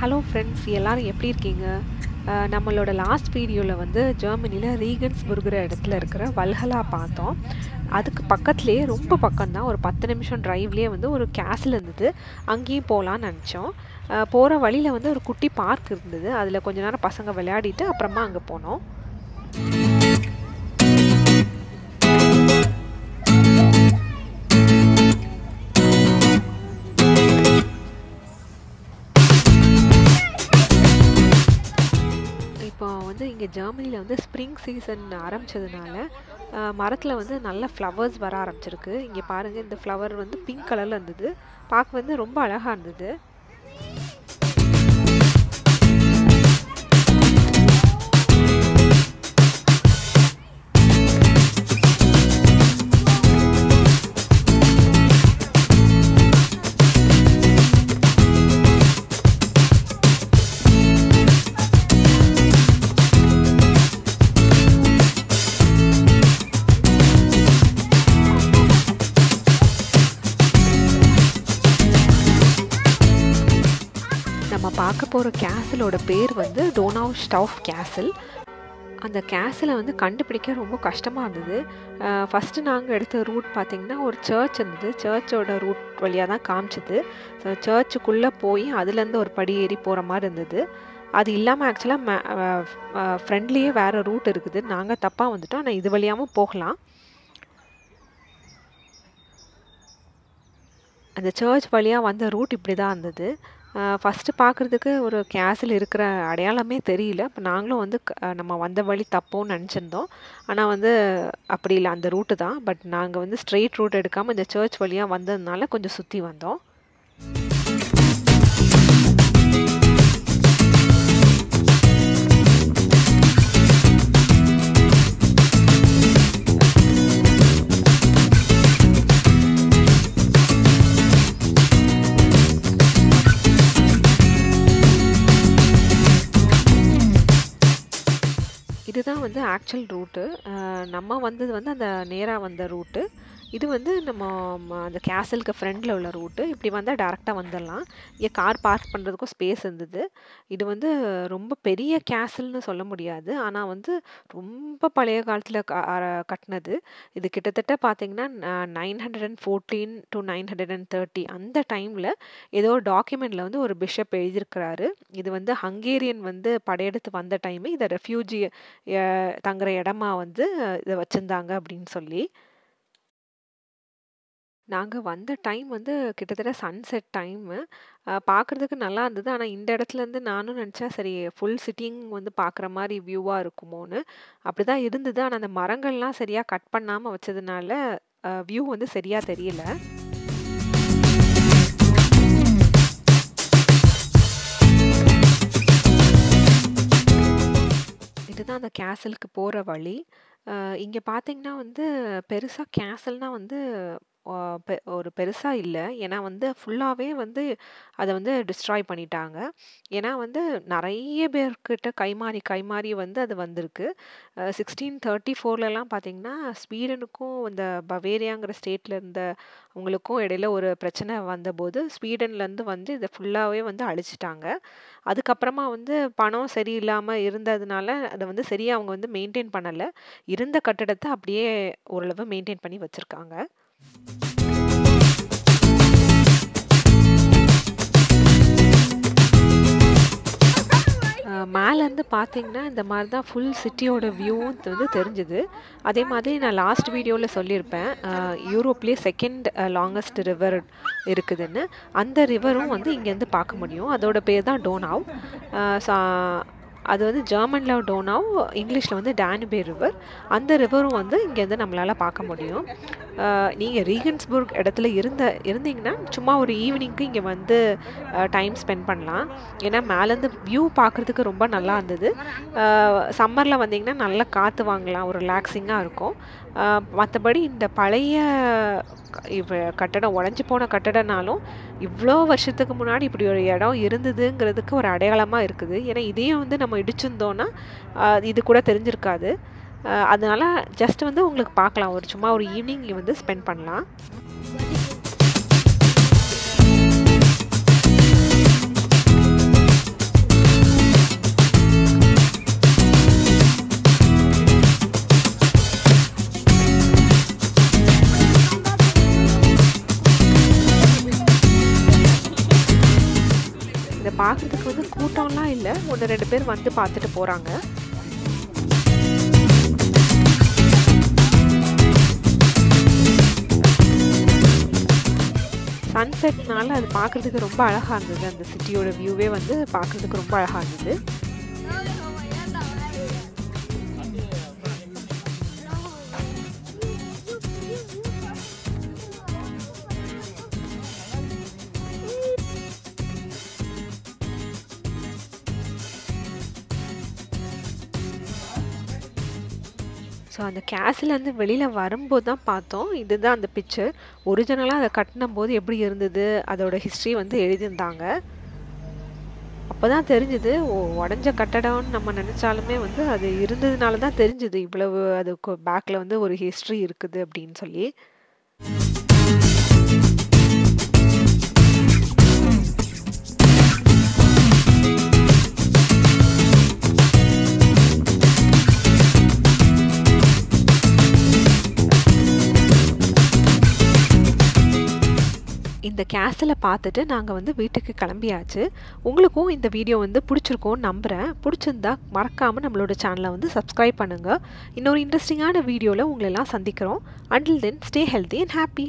Hello friends எல்லோரும் எப்படி இருக்கீங்க? நம்மளோட லாஸ்ட் வீடியோவில் வந்து ஜெர்மனியில் ரீகன்ஸ்புர்கிற இடத்துல இருக்கிற வல்ஹலா பார்த்தோம். அதுக்கு பக்கத்துலேயே ரொம்ப பக்கம்தான் ஒரு பத்து நிமிஷம் ட்ரைவ்லேயே வந்து ஒரு கேஸில் இருந்தது. அங்கேயும் போகலான்னு நினச்சோம். போகிற வழியில் வந்து ஒரு குட்டி பார்க் இருந்தது. அதில் கொஞ்ச நேரம் பசங்க விளையாடிட்டு அப்புறமா அங்கே போனோம். இங்கே ஜெர்மனியில் வந்து ஸ்ப்ரிங் சீசன் ஆரம்பித்ததுனால மரத்தில் வந்து நல்ல ஃப்ளவர்ஸ் வர ஆரம்பிச்சிருக்கு. இங்கே பாருங்கள் இந்த ஃப்ளவர் வந்து பிங்க் கலரில் இருந்தது. பார்க்க வந்து ரொம்ப அழகாக இருந்தது. பார்க்க போகிற கேசலோட பேர் வந்து டோனாவ் ஸ்டவ் கேசல் அந்த கேசலை வந்து கண்டுபிடிக்க ரொம்ப கஷ்டமாக இருந்தது. ஃபஸ்ட்டு நாங்கள் எடுத்த ரூட் பார்த்திங்கன்னா ஒரு சர்ச் இருந்தது. சர்ச்சோட ரூட் வழியாக தான் காமிச்சது. ஸோ சர்ச்சுக்குள்ளே போய் அதுலேருந்து ஒரு படி ஏறி போகிற மாதிரி இருந்தது. அது இல்லாமல் ஆக்சுவலாக மே ஃப்ரெண்ட்லியே வேறு ரூட் இருக்குது. நாங்கள் தப்பாக வந்துட்டோம். ஆனால் இது வழியாகவும் போகலாம். அந்த சர்ச் வழியாக வந்த ரூட் இப்படி தான் இருந்தது. ஃபஸ்ட்டு பார்க்குறதுக்கு ஒரு கேஸில் இருக்கிற அடையாளமே தெரியல. இப்போ நாங்களும் வந்து நம்ம வந்த வழி தப்போன்னு நினச்சிருந்தோம். ஆனால் வந்து அப்படி இல்லை அந்த ரூட்டு தான். பட் நாங்கள் வந்து ஸ்ட்ரெயிட் ரூட் எடுக்காமல் இந்த சர்ச் வழியாக வந்ததுனால கொஞ்சம் சுற்றி வந்தோம். இதுதான் வந்து ஆக்சுவல் ரூட்டு நம்ம வந்தது வந்து அந்த நேராக வந்த ரூட்டு இது வந்து நம்ம அந்த கேசலுக்கு ஃப்ரெண்டில் உள்ள ரூட்டு இப்படி வந்தால் டேரெக்டாக வந்துடலாம். இங்கே கார் பார்க் பண்ணுறதுக்கும் ஸ்பேஸ் இருந்தது. இது வந்து ரொம்ப பெரிய கேசல்னு சொல்ல முடியாது. ஆனால் வந்து ரொம்ப பழைய காலத்தில் கட்டினது. இது கிட்டத்தட்ட பார்த்திங்கன்னா nine hundred and fourteen to nine hundred and thirty அந்த டைமில் ஏதோ ஒரு டாக்குமெண்ட்டில் வந்து ஒரு பிஷப் எழுதியிருக்கிறாரு. இது வந்து ஹங்கேரியன் வந்து படையெடுத்து வந்த டைமு இதை ரெஃப்யூஜி தங்குற இடமா வந்து இதை வச்சுருந்தாங்க அப்படின்னு சொல்லி. நாங்கள் வந்த டைம் வந்து கிட்டத்தட்ட சன்செட் டைமு பார்க்குறதுக்கு நல்லா இருந்தது. ஆனால் இந்த இடத்துலேருந்து நானும் நினச்சேன் சரி ஃபுல் சிட்டிங் வந்து பார்க்குற மாதிரி வியூவாக இருக்குமோன்னு. அப்படி தான் இருந்தது. ஆனால் அந்த மரங்கள்லாம் சரியாக கட் பண்ணாமல் வச்சதுனால வியூ வந்து சரியாக தெரியல. இதுதான் அந்த கேசலுக்கு போகிற வழி. இங்கே பார்த்தீங்கன்னா வந்து பெருசாக கேசல்னால் வந்து ஒரு பெருசாக இல்லை. ஏன்னா வந்து ஃபுல்லாகவே வந்து அதை வந்து டிஸ்ட்ராய் பண்ணிட்டாங்க. ஏன்னா வந்து நிறைய பேர்கிட்ட கைமாறி கைமாறி வந்து அது வந்திருக்கு. சிக்ஸ்டீன் தேர்ட்டி ஃபோர்லலாம் பார்த்திங்கன்னா ஸ்வீடனுக்கும் இந்த பவேரியாங்கிற ஸ்டேட்டில் இருந்த அவங்களுக்கும் இடையில ஒரு பிரச்சனை வந்தபோது ஸ்வீடன்லேருந்து வந்து இதை ஃபுல்லாகவே வந்து அழிச்சிட்டாங்க. அதுக்கப்புறமா வந்து பணம் சரியில்லாமல் இருந்ததுனால அதை வந்து சரியாக அவங்க வந்து மெயின்டைன் பண்ணலை. இருந்த கட்டடத்தை அப்படியே ஓரளவு மெயின்டைன் பண்ணி வச்சுருக்காங்க. மேலேருந்து பார்த்தீங்கன்னா இந்த மாதிரி தான் ஃபுல் சிட்டியோட வியூவும் வந்து தெரிஞ்சுது. அதே மாதிரி நான் லாஸ்ட் வீடியோவில் சொல்லியிருப்பேன் யூரோப்லேயே செகண்ட் லாங்கஸ்ட் ரிவர் இருக்குதுன்னு. அந்த ரிவரும் வந்து இங்கேருந்து பார்க்க முடியும். அதோட பேர் தான் டோனாவ் அது வந்து ஜெர்மனில் டோனாவ் இங்கிலீஷில் வந்து டேனுபே ரிவர் அந்த ரிவரும் வந்து இங்கேருந்து நம்மளால் பார்க்க முடியும். நீங்கள் ரீகன்ஸ்புர்க் இடத்துல இருந்த இருந்தீங்கன்னா சும்மா ஒரு ஈவினிங்க்கு இங்கே வந்து டைம் ஸ்பெண்ட் பண்ணலாம். ஏன்னா மேலேருந்து வியூ பார்க்குறதுக்கு ரொம்ப நல்லா இருந்தது. சம்மரில் வந்தீங்கன்னா நல்லா காற்று வாங்கலாம். ஒரு ரிலாக்ஸிங்காக இருக்கும். மற்றபடி இந்த பழைய கட்டடம் உடஞ்சி போன கட்டடனாலும் இவ்வளோ வருஷத்துக்கு முன்னாடி இப்படி ஒரு இடம் இருந்ததுங்கிறதுக்கு ஒரு அடையாளமாக இருக்குது. ஏன்னா இதையும் வந்து நம்ம இடிச்சிருந்தோன்னா இது கூட தெரிஞ்சிருக்காது. அதனால் ஜஸ்ட் வந்து உங்களுக்கு பார்க்கலாம். ஒரு சும்மா ஒரு ஈவினிங் வந்து ஸ்பெண்ட் பண்ணலாம். கூட்டம்லாம் இல்லை. ஒன்று ரெண்டு பேர் வந்து பார்த்துட்டு போகிறாங்க சன்செட்னால அது பார்க்குறதுக்கு ரொம்ப அழகாக இருந்தது. அந்த சிட்டியோட வியூவே வந்து பார்க்குறதுக்கு ரொம்ப அழகாக இருந்தது. ஸோ அந்த கேஸ்லேருந்து வெளியில் வரும்போது தான் பார்த்தோம். இதுதான் அந்த பிக்சர் ஒரிஜினலாக அதை கட்டின போது எப்படி இருந்தது? அதோட ஹிஸ்ட்ரி வந்து எழுதியிருந்தாங்க. அப்போ தான் தெரிஞ்சுது ஓ உடஞ்ச கட்டடம்னு நம்ம நினச்சாலுமே வந்து அது இருந்ததுனால தான் தெரிஞ்சுது. இவ்வளவு அதுக்கு பேக்கில் வந்து ஒரு ஹிஸ்ட்ரி இருக்குது அப்படின்னு சொல்லி. இந்த கேஸில் பார்த்துட்டு நாங்கள் வந்து வீட்டுக்கு கிளம்பியாச்சு. உங்களுக்கும் இந்த வீடியோ வந்து பிடிச்சிருக்கோன்னு நம்புகிறேன் பிடிச்சிருந்தா மறக்காமல் நம்மளோட சேனலை வந்து சப்ஸ்கிரைப் பண்ணுங்கள் இன்னொரு இன்ட்ரெஸ்டிங்கான வீடியோவில் உங்களெல்லாம் சந்திக்கிறோம். Until then stay healthy and happy